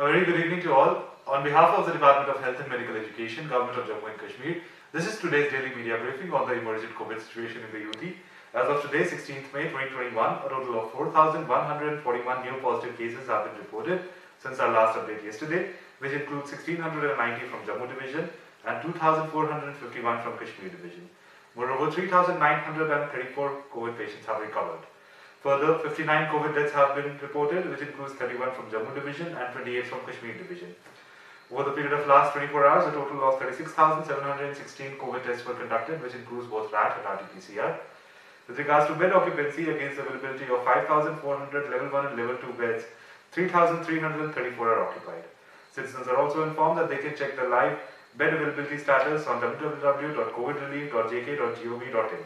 A very good evening to all. On behalf of the Department of Health and Medical Education, Government of Jammu and Kashmir, this is today's daily media briefing on the emergent COVID situation in the UT. As of today, 16th May 2021, a total of 4,141 new positive cases have been reported since our last update yesterday, which includes 1,690 from Jammu Division and 2,451 from Kashmir Division. Moreover, 3,934 COVID patients have recovered. Further, 59 COVID deaths have been reported, which includes 31 from Jammu Division and 28 from Kashmir Division. Over the period of last 24 hours, a total of 36,716 COVID tests were conducted, which includes both RAT and RT-PCR. With regards to bed occupancy against availability of 5,400 level 1 and level 2 beds, 3,334 are occupied. Citizens are also informed that they can check the live bed availability status on www.covidrelief.jk.gov.in.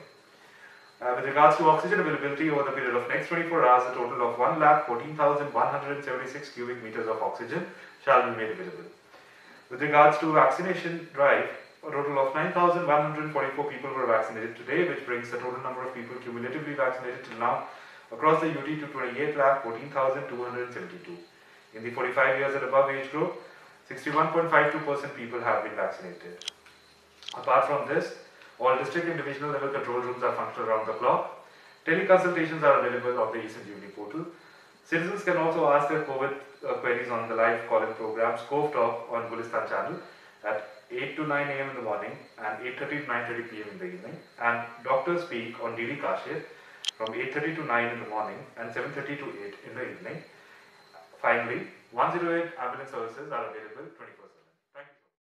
Uh, with regards to oxygen availability over the period of next 24 hours, a total of 1,14,176 cubic meters of oxygen shall be made available. With regards to vaccination drive, a total of 9,144 people were vaccinated today, which brings the total number of people cumulatively vaccinated till now across the UT to 28,14,272. In the 45 years and above age group, 61.52% people have been vaccinated. Apart from this, all district and divisional level control rooms are functional around the clock. Teleconsultations are available on the e-Sanjeevani portal. Citizens can also ask their COVID uh, queries on the live call-in program Cove Talk on Gulistan channel at 8 to 9 a.m. in the morning and 8.30 to 9.30 p.m. in the evening. And Doctors Speak on DD Kashir from 8.30 to 9 in the morning and 7.30 to 8 in the evening. Finally, 108 ambulance services are available 24